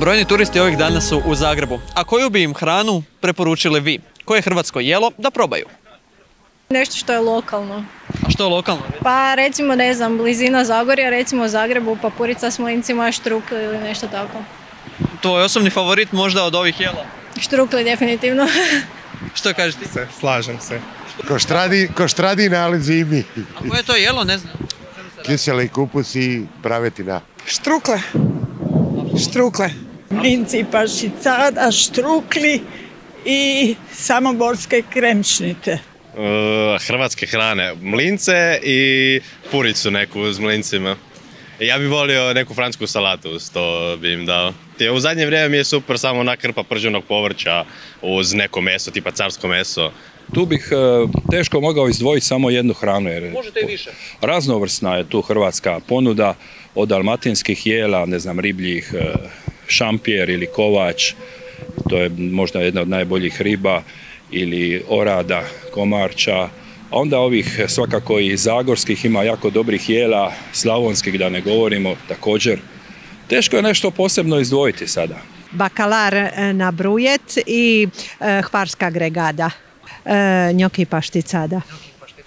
Brojni turisti ovih dana su u Zagrebu. A koju bi im hranu preporučili vi? Koje je hrvatsko jelo da probaju? Nešto što je lokalno. A što je lokalno? Pa recimo, ne znam, blizina Zagorja, recimo Zagrebu, papurica s mlincima, štrukli ili nešto tako. Tvoj osobni favorit možda od ovih jela? Štrukli definitivno. Što kažeš ti? Se, slažem se. Koštradi, koštradina, ali zimi. A koje je to jelo, ne znam. Kiseli kupus i bravetina. Štrukle. Štrukle. Mlinci pašicada, štrukli i samoborske kremšnite. E, hrvatske hrane, mlince i puricu neku s mlincima. Ja bih volio neku francusku salatu uz to bi im dao. U zadnje vrijeme mi je super samo ona krpa prženog povrća uz neko meso, tipa carsko meso. Tu bih e, teško mogao izdvojiti samo jednu hranu jer Možete i više. raznovrsna je tu hrvatska ponuda od dalmatinskih jela, ne znam, ribljih, šampjer ili kovač, to je možda jedna od najboljih riba, ili orada, komarča, a onda ovih svakako i zagorskih ima jako dobrih jela, slavonskih da ne govorimo također. Teško je nešto posebno izdvojiti sada. bakalar e, na brujet i e, hvarska gregada. E, njoki pašticada.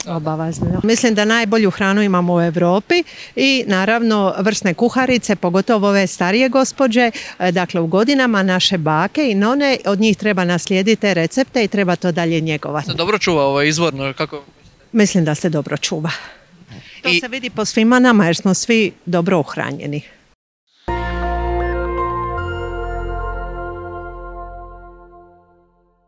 Obavezno. Mislim da najbolju hranu imamo u Europi i naravno vrsne kuharice, pogotovo ove starije gospođe, e, dakle u godinama naše bake i none, od njih treba naslijediti te recepte i treba to dalje njegovati. Se dobro čuva ovo izvorno, kako... Mislim da se dobro čuva. To I- se vidi po svima nama jer smo svi dobro uhranjeni.